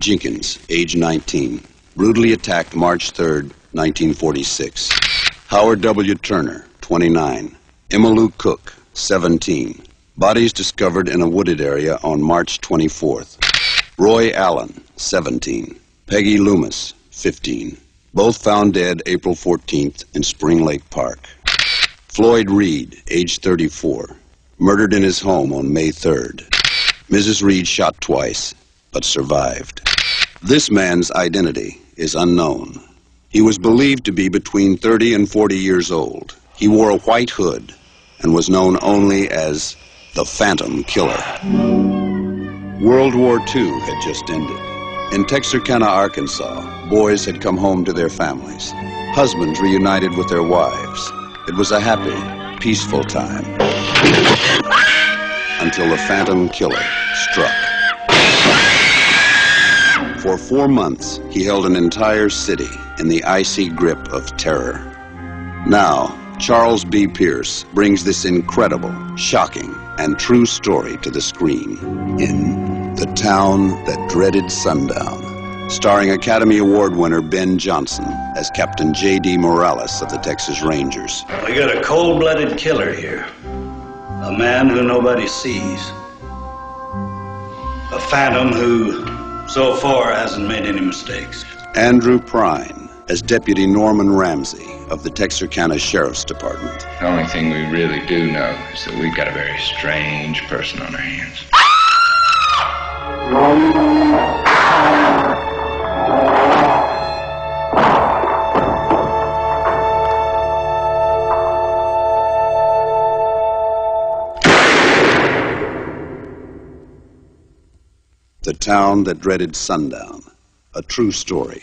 Jenkins, age 19, brutally attacked March 3, 1946. Howard W. Turner, 29. Emma Lou Cook, 17. Bodies discovered in a wooded area on March 24th. Roy Allen, 17. Peggy Loomis, 15. Both found dead April 14th in Spring Lake Park. Floyd Reed, age 34. Murdered in his home on May 3rd. Mrs. Reed shot twice, but survived. This man's identity is unknown. He was believed to be between 30 and 40 years old. He wore a white hood and was known only as the Phantom Killer. World War II had just ended. In Texarkana, Arkansas, boys had come home to their families. Husbands reunited with their wives. It was a happy, peaceful time. Until the Phantom Killer struck. For four months, he held an entire city in the icy grip of terror. Now, Charles B. Pierce brings this incredible, shocking, and true story to the screen in The Town That Dreaded Sundown, starring Academy Award winner Ben Johnson as Captain J.D. Morales of the Texas Rangers. We got a cold-blooded killer here. A man who nobody sees. A phantom who so far hasn't made any mistakes. Andrew Prine as Deputy Norman Ramsey of the Texarkana Sheriff's Department. The only thing we really do know is that we've got a very strange person on our hands. The Town That Dreaded Sundown, a true story.